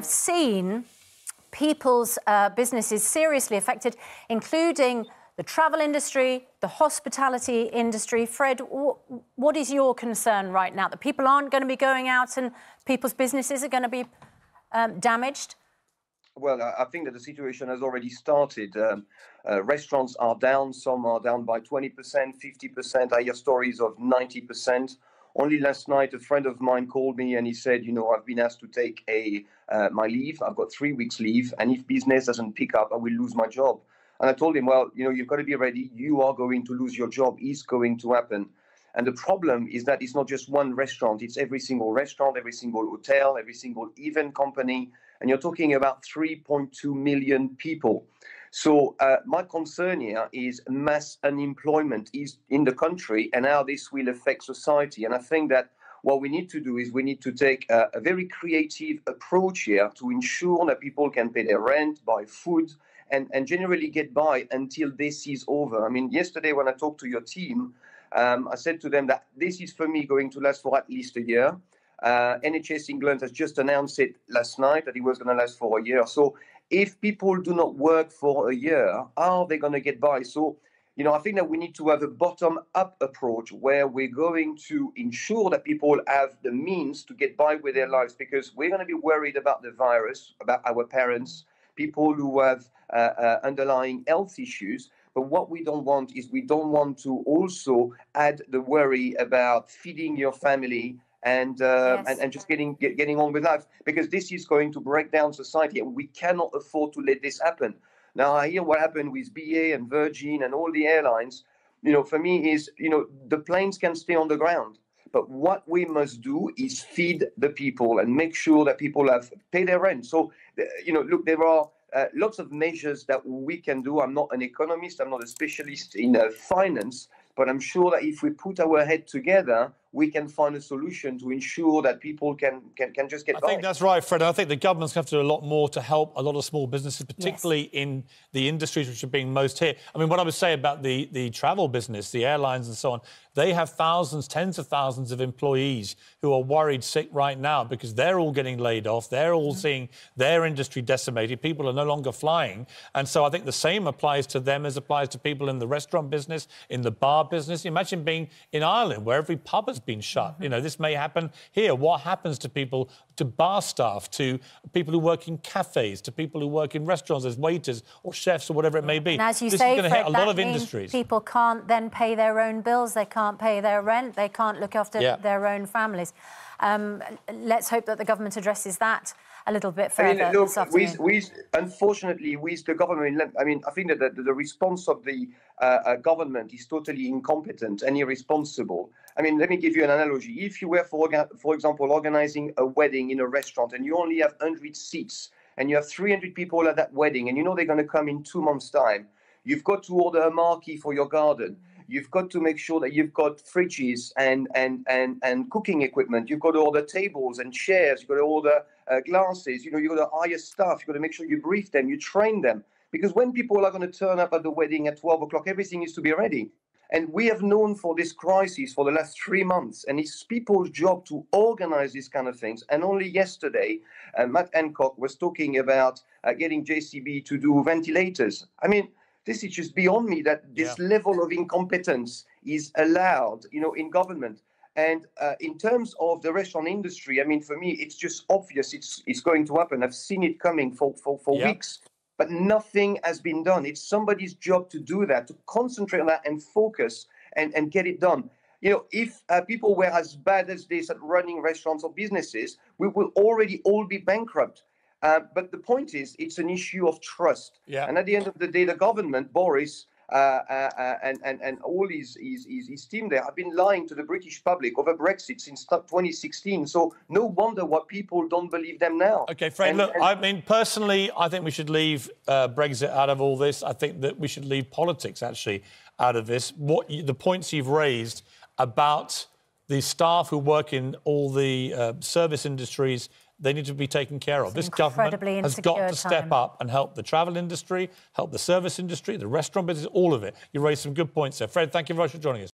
have seen people's uh, businesses seriously affected, including the travel industry, the hospitality industry. Fred, what is your concern right now? That people aren't going to be going out and people's businesses are going to be um, damaged? Well, I think that the situation has already started. Um, uh, restaurants are down, some are down by 20%, 50%. I hear stories of 90%. Only last night, a friend of mine called me and he said, you know, I've been asked to take a uh, my leave. I've got three weeks leave, and if business doesn't pick up, I will lose my job. And I told him, well, you know, you've got to be ready. You are going to lose your job. It's going to happen. And the problem is that it's not just one restaurant, it's every single restaurant, every single hotel, every single event company. And you're talking about 3.2 million people. So uh, my concern here is mass unemployment is in the country and how this will affect society. And I think that what we need to do is we need to take a, a very creative approach here to ensure that people can pay their rent, buy food, and, and generally get by until this is over. I mean, yesterday when I talked to your team, um, I said to them that this is for me going to last for at least a year. Uh, NHS England has just announced it last night that it was going to last for a year. So if people do not work for a year, how are they going to get by? So, you know, I think that we need to have a bottom up approach where we're going to ensure that people have the means to get by with their lives because we're going to be worried about the virus, about our parents, people who have uh, uh, underlying health issues. But what we don't want is we don't want to also add the worry about feeding your family and, uh, yes. and and just getting get, getting on with life because this is going to break down society and we cannot afford to let this happen. Now I hear what happened with BA and Virgin and all the airlines. You know, for me is you know the planes can stay on the ground, but what we must do is feed the people and make sure that people have pay their rent. So you know, look, there are uh, lots of measures that we can do. I'm not an economist, I'm not a specialist in uh, finance, but I'm sure that if we put our head together, we can find a solution to ensure that people can can, can just get I by. think that's right, Fred. I think the government's going to have to do a lot more to help a lot of small businesses, particularly yes. in the industries which are being most hit. I mean, what I would say about the, the travel business, the airlines and so on, they have thousands, tens of thousands of employees who are worried sick right now because they're all getting laid off. They're all mm-hmm. seeing their industry decimated. People are no longer flying. And so I think the same applies to them as applies to people in the restaurant business, in the bar business. Imagine being in Ireland where every pub has been shut. Mm-hmm. You know, this may happen here. What happens to people, to bar staff, to people who work in cafes, to people who work in restaurants as waiters or chefs or whatever it may be? And as you this say, is going to hit a lot of industries. People can't then pay their own bills. They can't pay their rent. They can't look after yeah. their own families. Um, let's hope that the government addresses that a little bit further. I mean, look, we, we, unfortunately, we, the government, I mean, I think that the, the response of the uh, uh, government is totally incompetent and irresponsible. I mean, let me give you an analogy. If you were, for, for example, organizing a wedding in a restaurant and you only have 100 seats and you have 300 people at that wedding and you know they're going to come in two months' time, you've got to order a marquee for your garden you've got to make sure that you've got fridges and and and and cooking equipment. You've got to order tables and chairs. You've got to order uh, glasses. You know, you've got to hire staff. You've got to make sure you brief them, you train them. Because when people are going to turn up at the wedding at 12 o'clock, everything needs to be ready. And we have known for this crisis for the last three months, and it's people's job to organize these kind of things. And only yesterday, uh, Matt Hancock was talking about uh, getting JCB to do ventilators. I mean, this is just beyond me that this yeah. level of incompetence is allowed, you know, in government. And uh, in terms of the restaurant industry, I mean, for me, it's just obvious it's it's going to happen. I've seen it coming for for, for yeah. weeks, but nothing has been done. It's somebody's job to do that, to concentrate on that and focus and, and get it done. You know, if uh, people were as bad as this at running restaurants or businesses, we will already all be bankrupt. Uh, but the point is, it's an issue of trust. Yeah. And at the end of the day, the government, Boris, uh, uh, uh and, and, and all his, his, his, his, team there have been lying to the British public over Brexit since 2016. So no wonder why people don't believe them now. Okay, Fred, and, look, and... I mean, personally, I think we should leave uh, Brexit out of all this. I think that we should leave politics, actually, out of this. What you, The points you've raised about the staff who work in all the uh, service industries they need to be taken care of. It's this government has got to step up and help the travel industry, help the service industry, the restaurant business, all of it. You raised some good points there. Fred, thank you very much for joining us.